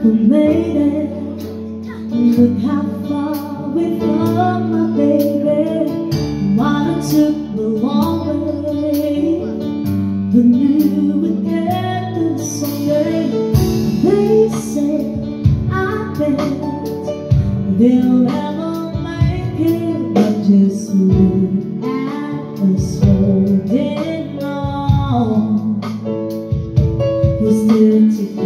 We made it, look how far we've come, my baby. Water took the long way but knew we'd get this someday They say, I bet They'll never make it. But just look at us holding on We're still together.